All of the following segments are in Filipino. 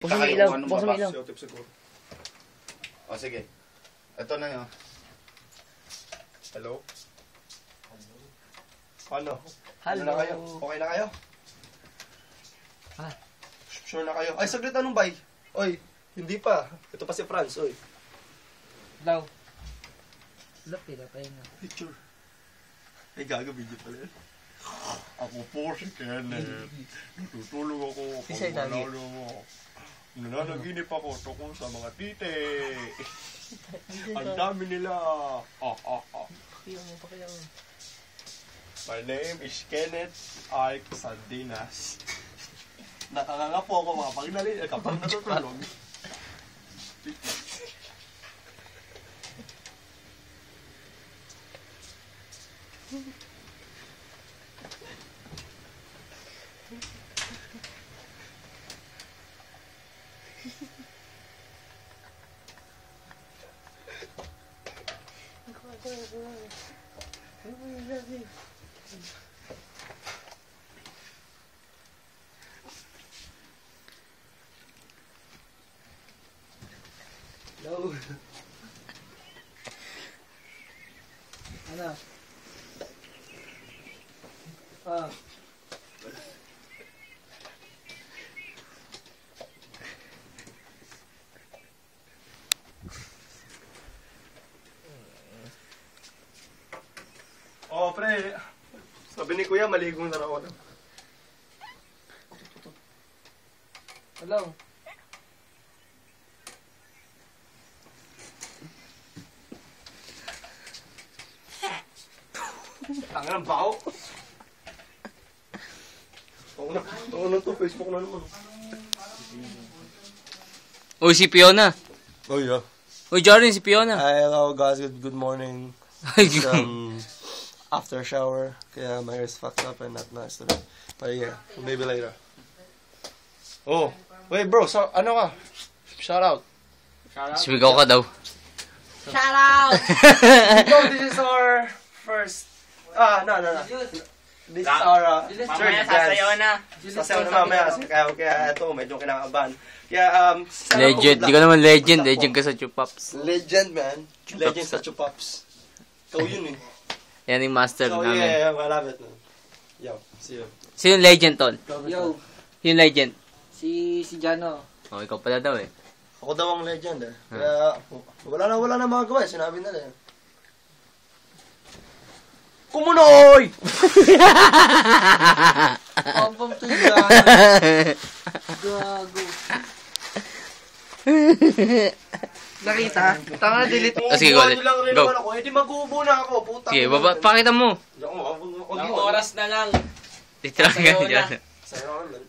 Buksan mo ilaw, buksan mo ilaw. O sige. Ito na yun. Hello? Hello. Ano na kayo? Okay na kayo? Ah. Sure na kayo? Ay, saglit anong bay? Oy, hindi pa. Ito pa si Franz, oy. Daw. Wala, pinatay na. Picture. Ay, gago, video pala yun. Ako po si Kenneth. Natutulog ako Si Sir pag Dagi. manalo mo. Nananaginip ako tungkol sa mga tite. Ang dami nila. Ah, ah, ah. My name is Kenneth Ike Sardinas. Nakanganga po ako mga pagnali kapag natutulog. No. Ano? Ah. Pre. Sabi ni Kuya, maligo na raw ako. Hello. Tanga ng bao. Oo na, oo na to, Facebook na naman. Uy, si Fiona. Oh, yeah. Uy, Jordan, si Fiona. Hi, hello guys, good, good morning. Ay, It's, um, after shower, kaya my hair's fucked up and not nice today. But yeah, maybe later. Oh, wait bro, so, ano ka? Shout out. Sumigaw ka daw. Shout out! So this is our first, ah, no, no, no. This is our uh, third Mamaya dance. sasayaw na. Sasayaw na mamaya kasi kaya, kaya ito, medyo kinakabahan. Kaya, um, Legend. Di ka naman legend. Legend ka sa Chupaps. Legend, man. Legend sa Chupaps. Ikaw yun eh. Yan yung master So, yeah, namin. yeah, I love it, man. Yo, see you. Sino yung legend, Tol? Yo, Yung legend. si si Jano. Oh, ikaw pala daw eh. Ako daw ang legend eh. Kaya, wala na, wala na magagawa eh. Sinabi nila eh. Kumunoy! Pampam to Jano. Gago. Nakita? Tanga, delete mo. Ah, sige, go. nyo lang rin Go. naman ako. Eh, di mag-uubo na ako. Puta. Sige, baba, pakita mo. Ang oras na lang. Literal ka Sayaw na. dyan. Sa'yo man.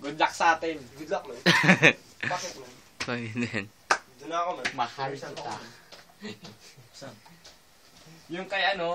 Good luck sa atin. Good luck, man. Bakit, man? Din. Doon na ako, man. Mahal kita. Yung kay ano,